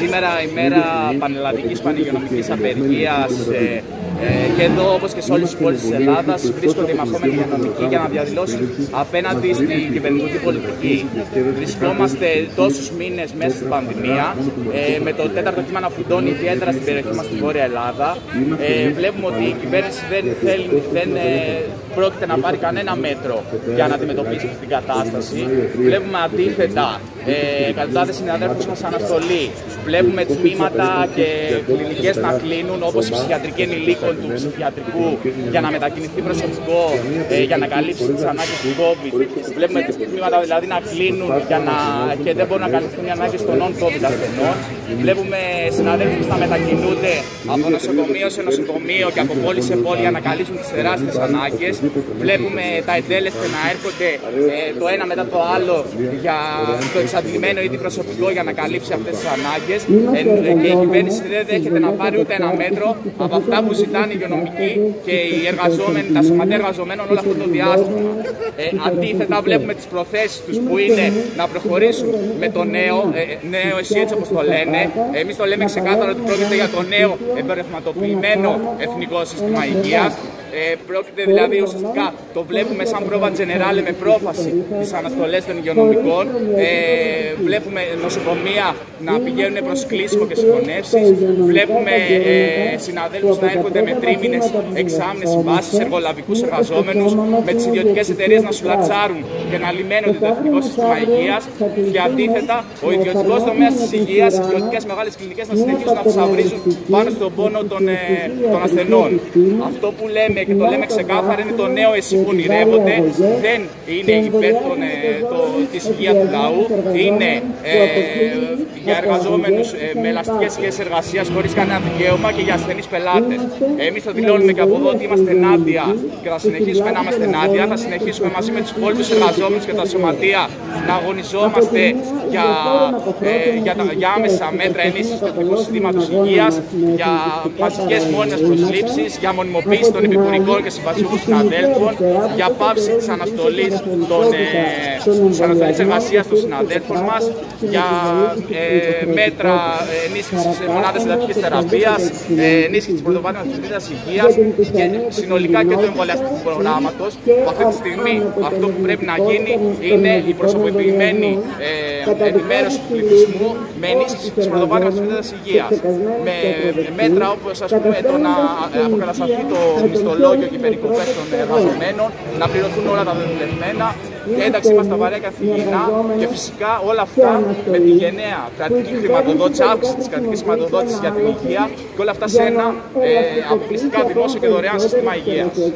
Σήμερα η μέρα πανελλαδικής πανηγειονομικής απεργίας ε, ε, και εδώ όπως και σε όλες τις πόλεις της Ελλάδας βρίσκονται οι μαχόμενοι υγειονομικοί για να διαδηλώσουν απέναντι στην κυβερνητική πολιτική. Βρισκόμαστε τόσους μήνες μέσα στην πανδημία ε, με το τέταρτο κύμα να φουντώνει ιδιαίτερα στην περιοχή μας στη Βόρεια Ελλάδα. Ε, βλέπουμε ότι η κυβέρνηση δεν, θέλει, δεν ε, πρόκειται να πάρει κανένα μέτρο για να αντιμετωπίσει αυτή την κατάσταση. Βλέπουμε αντίθετα ε, εκατοντάδε συναδέλφους μας αναστολή. Βλέπουμε τμήματα και κλινικές να κλείνουν, όπως η ψυχιατρική ενηλίκων του ψυχιατρικού, για να μετακινηθεί προσωπικό, ε, για να καλύψει τις ανάγκες του COVID. Βλέπουμε τμήματα δηλαδή να κλείνουν για να, και δεν μπορούν να καλυφθούν οι ανάγκες των non-COVID ασθενών. Βλέπουμε συναδέλφους να μετακινούνται από νοσοκομείο σε νοσοκομείο και από πόλη σε πόλη για να καλύψουν τις τεράστιες ανάγκες. Βλέπουμε τα εντέλεσθε να έρχονται ε, το ένα μετά το άλλο για το εξαντλημένο ήδη προσωπικό για να καλύψει αυτές τις ανάγκες. Ε, και η κυβέρνηση δεν δέχεται να πάρει ούτε ένα μέτρο από αυτά που ζητάνε οι υγειονομικοί και οι εργαζόμενοι, τα σωματεία εργαζομένων όλο αυτό το διάστημα. Ε, αντίθετα, βλέπουμε τις προθέσεις τους που είναι να προχωρήσουν με το νέο, ε, νέο εσύ έτσι όπως το λένε. Εμείς το λέμε ξεκάθαρα ότι πρόκειται για το νέο εμπορευματοποιημένο εθνικό σύστημα υγείας. Ε, πρόκειται δηλαδή ουσιαστικά το βλέπουμε σαν πρόβα τζενεράλε με πρόφαση τι αναστολές των υγειονομικών. Ε, βλέπουμε νοσοκομεία να πηγαίνουν προς κλείσιμο και συγχωνεύσει. Βλέπουμε ε, συναδέλφους να έρχονται με τρίμηνες, εξάμεινε συμβάσεις, εργολαβικούς εργαζόμενους, με τις ιδιωτικές εταιρείες να σουλατσάρουν και να λιμένονται το εθνικό σύστημα υγείας. Και αντίθετα, ο ιδιωτικός τομέας της υγείας, οι ιδιωτικές μεγάλες κλινικές να συνεχίσουν να ψαυρίζουν πάνω στον πόνο των, ε, των ασθενών. Αυτό που λέμε και το λέμε ξεκάθαρα είναι το νέο εσύ που ονειρεύονται. Δεν είναι υπέρ των, ε, το, της υγείας του λαού. Είναι ε, για εργαζόμενους ε, με ελαστικές σχέσεις εργασίας χωρίς κανένα δικαίωμα και για ασθενείς πελάτες. Εμείς το δηλώνουμε και από εδώ ότι είμαστε ενάντια και θα συνεχίσουμε να είμαστε ενάντια. Θα συνεχίσουμε μαζί με τους υπόλοιπους εργαζόμενους και τα σωματεία να αγωνιζόμαστε για, ε, για, τα, για άμεσα μέτρα ενίσχυσης του εθνικού συστήματος υγείας, για μαζικέ μόνιμες προσλήψεις, για μονιμοποίηση των επικουρικών και συμβασιούχων συναδέλφων, για πάυση της αναστολής της εργασίας των συναδέλφων μας, για ε, μέτρα ενίσχυσης μονάδε εντατική θεραπείας, ενίσχυσης της πρωτοβάθμιας φροντίδα υγείας και συνολικά και του εμβολιαστικού προγράμματος. Αυτή τη στιγμή αυτό που πρέπει να γίνει είναι η προσωποποιημένη ε, ενημέρωση του πληθυσμού με ενίσχυση της πρωτοβάθμιας φροντίδα υγείας. Με μέτρα όπως το να αποκατασταθεί το μισθολόγιο και οι περικοπέ των εργαζομένων, να πληρωθούν όλα τα δεδομένα, ένταξή μας στα βαρέα καθηγητά και φυσικά όλα αυτά με τη γενναία κρατική χρηματοδότηση, αύξηση της κρατικής χρηματοδότησης για την υγεία και όλα αυτά σε ένα ε, αποκλειστικά δημόσιο και δωρεάν σύστημα υγείας.